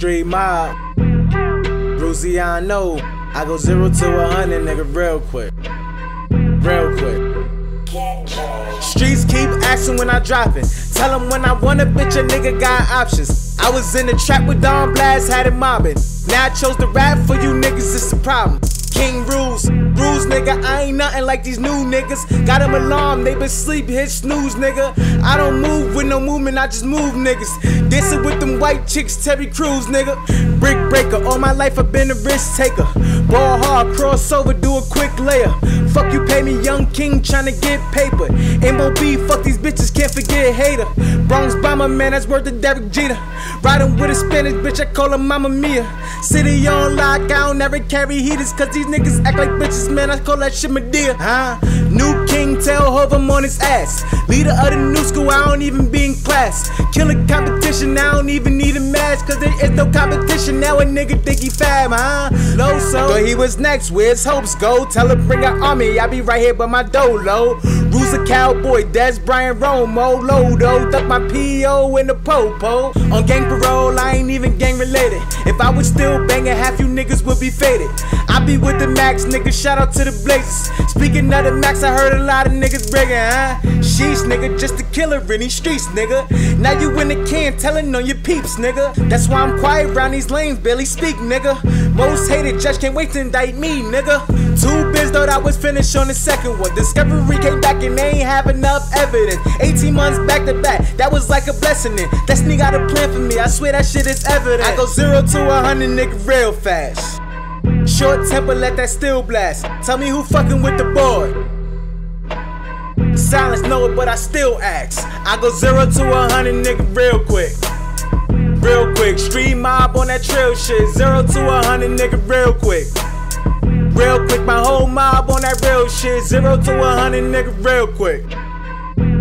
Street mob. Luciano. I know. I go zero to a hundred, nigga, real quick. Real quick. Streets keep asking when I drop it. Tell them when I want a bitch, a nigga got options. I was in the trap with Don Blast, had it mobbing. Now I chose to rap for you niggas, it's a problem. King rules, nigga. I ain't nothing like these new niggas. Got them alarm, they been sleep, hit snooze, nigga. I don't move with no movement, I just move niggas. Dancing with them white chicks, Terry Crews, nigga. Brick breaker, all my life I've been a risk taker. Ball hard, crossover, do a quick layer. Fuck you, pay me, young king, tryna get paper. MOB, fuck these bitches, can't forget hater. Bronx bomber, man, that's worth the Derek Jeter. Riding with a Spanish bitch, I call her Mama Mia. City on lock, I don't ever carry heaters, cause these niggas act like bitches, man. I call that shit my Madea. Huh? New king, tell Hov I'm on his ass. Leader of the new school, I don't even be in class. Killing competition, I don't even need a mask, cause there is no competition. Now a nigga think he fab, huh? Low so. Thought he was next, where's hopes go? Tell him bring an army, I be right here by my dolo. Rules a cowboy, that's Brian Romo. Lodo, duck my PO in the popo. On gang parole, I ain't even gang If I was still banging, half you niggas would be faded. I be with the max, nigga. Shout out to the Blazers. Speaking of the max, I heard a lot of niggas breaking, huh? Sheesh, nigga, just a killer in these streets, nigga. Now you in the can, telling on your peeps, nigga. That's why I'm quiet around these lanes, barely speak, nigga. Most hated judge can't wait to indict me, nigga. Two biz thought I was finished on the second one. Discovery came back and they ain't have enough evidence. 18 months back to back, that was like a blessing. And Destiny got a plan for me, I swear that shit is evident. I go zero to a hundred, nigga, real fast. Short temper, let that still blast. Tell me who fucking with the boy. Silence know it, but I still ask. I go zero to a hundred, nigga, real quick. Quick, street mob on that trail shit. Zero to a hundred, nigga, real quick. Real quick, my whole mob on that real shit. Zero to a hundred, nigga, real quick.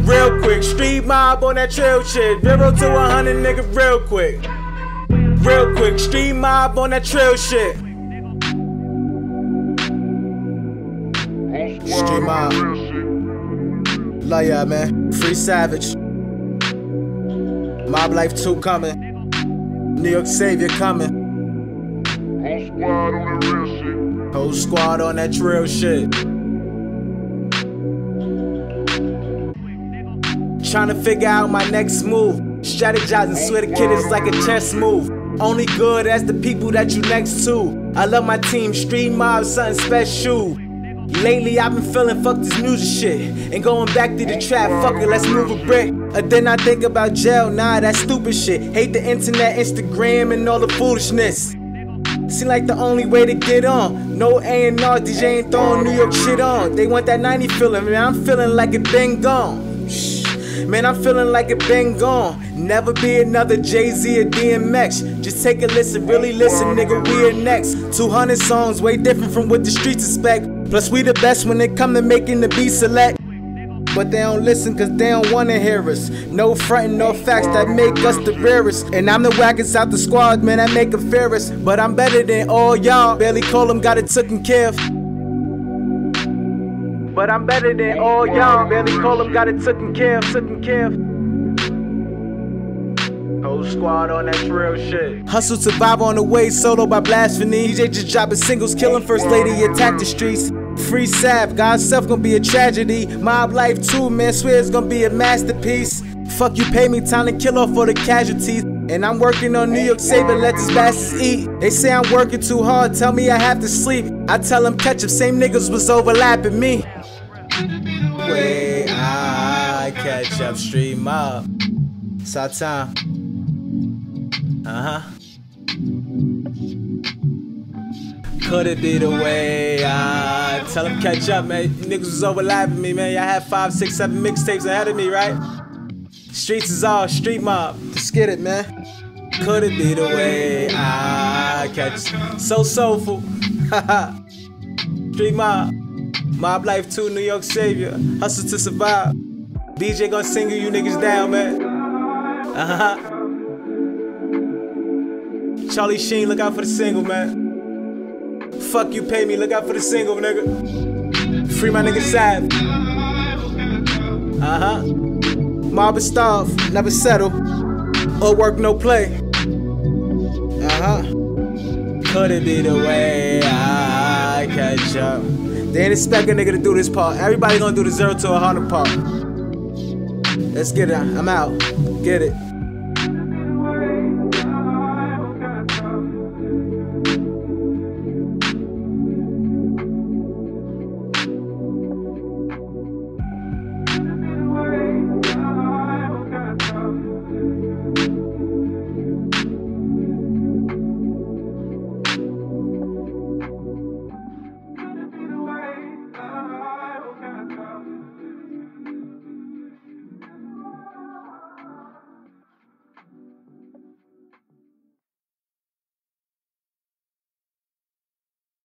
Real quick, street mob on that trail shit. Zero to a hundred, nigga, real quick. Real quick, street mob on that trail shit. Street mob. Love ya, man. Free Savage. Mob Life 2 coming. New York Savior coming. Whole squad on that real shit. Whole squad on that real shit. Trying to figure out my next move. Strategizing, swear the kid is like a chess move. Only good as the people that you next to. I love my team, street mob, something special. Lately I've been feeling fuck this music shit And going back to the trap, fuck it, let's move a brick And then I think about jail, nah, that stupid shit Hate the internet, Instagram, and all the foolishness Seem like the only way to get on No A&R, DJ ain't throwing New York shit on They want that 90 feeling, man, I'm feeling like it been gone Shh. Man, I'm feeling like it been gone. Never be another Jay Z or DMX. Just take a listen, really listen, nigga. We are next. 200 songs, way different from what the streets expect. Plus, we the best when it come to making the beat select. But they don't listen cause they don't wanna hear us. No frontin', no facts that make us the rarest. And I'm the wackest out the squad, man, I make them fairest. But I'm better than all y'all. Barely call them, got it taken care of. But I'm better than all y'all. Barely call them, got it taken care of, care of. Squad on that real shit. Hustle survive on the way, solo by blasphemy. DJ just dropping singles, killing first lady, attack the streets. Free Sav, God's self gonna be a tragedy. Mob life too, man, swear it's gonna be a masterpiece. Fuck you, pay me time to kill off all the casualties. And I'm working on New York Savior, let these bastards eat. They say I'm working too hard, tell me I have to sleep. I tell them catch up, same niggas was overlapping me. Way I catch up, street mob. Satan. Uh huh. Could it be the way I tell them catch up, man? Niggas was overlapping me, man. Y'all had five, six, seven mixtapes ahead of me, right? Streets is all street mob. Just get it, man. Could it be the way I catch? So soulful. street mob. Mob life 2, New York savior. Hustle to survive. BJ gonna single you niggas down, man. Uh huh. Charlie Sheen, look out for the single, man. Fuck you, pay me, look out for the single, nigga. Free my nigga Sav. Uh huh. Mob is starve, never settle. Or work, no play. Uh huh. Could it be the way I catch up? They ain't expect a nigga to do this part. Everybody gonna do the zero to a hundred part. Let's get it. I'm out. Get it.